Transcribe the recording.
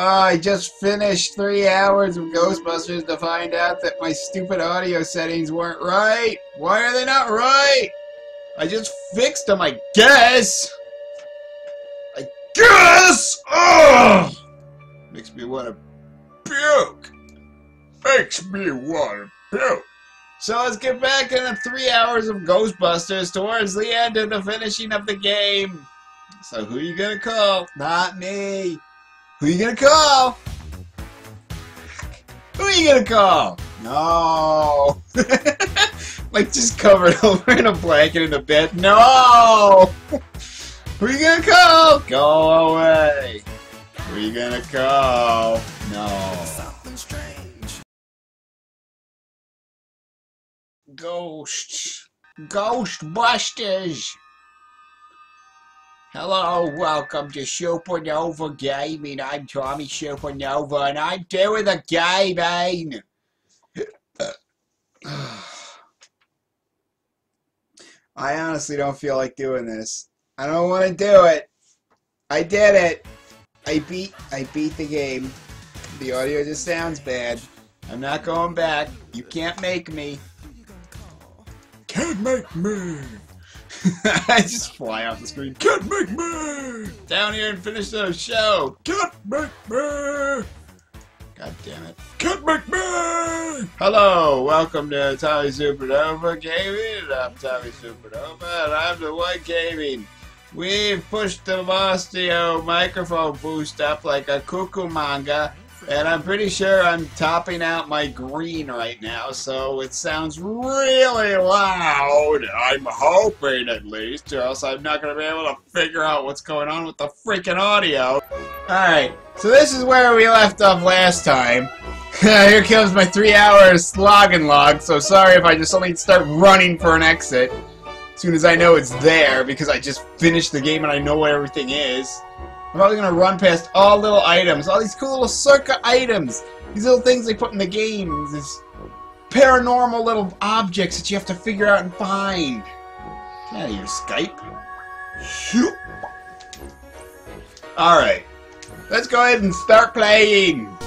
Ah, I just finished three hours of Ghostbusters to find out that my stupid audio settings weren't right. Why are they not right? I just fixed them, I guess. I guess. Ugh! Makes me want to puke. Makes me want to puke. So let's get back into three hours of Ghostbusters towards the end of the finishing of the game. So who are you gonna call? Not me. Who you gonna call? Who are you gonna call? No. like just covered over in a blanket in the bed. No. Who are you gonna call? Go away. Who are you gonna call? No. Something strange. Ghosts. Ghostbusters. Hello, welcome to Supernova Gaming. I'm Tommy Supernova, and I'm doing the gaming. I honestly don't feel like doing this. I don't want to do it. I did it. I beat. I beat the game. The audio just sounds bad. I'm not going back. You can't make me. Can't make me! I just fly off the screen. Make me! Down here and finish the show. Make me! God damn it. Make me! Hello, welcome to Tommy Supernova Gaming. I'm Tommy Supernova, and I'm the One Gaming. We've pushed the Mostio microphone boost up like a cuckoo manga, and I'm pretty sure I'm topping out my green right now, so it sounds really loud. I'm hoping at least, or else I'm not going to be able to figure out what's going on with the freaking audio. Alright, so this is where we left off last time. Here comes my three hours login log, so sorry if I just only start running for an exit as soon as I know it's there, because I just finished the game and I know where everything is. I'm probably gonna run past all little items, all these cool little circa items, these little things they put in the games, these paranormal little objects that you have to figure out and find. Of here, Skype. Alright, let's go ahead and start playing.